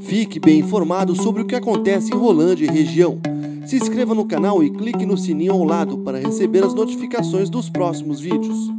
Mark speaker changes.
Speaker 1: Fique bem informado sobre o que acontece em Rolândia e região. Se inscreva no canal e clique no sininho ao lado para receber as notificações dos próximos vídeos.